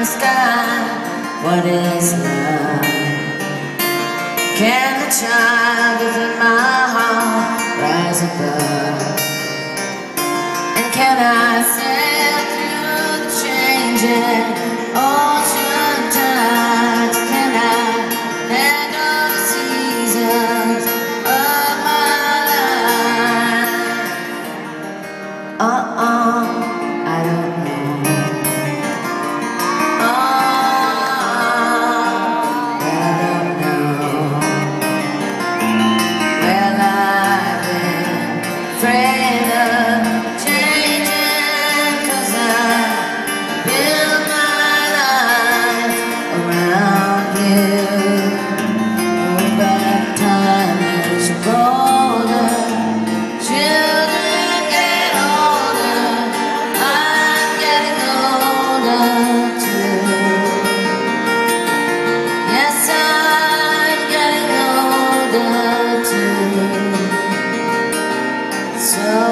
the sky What is love? Can the child within my heart rise above? And can I sail through the changing? Oh friend. So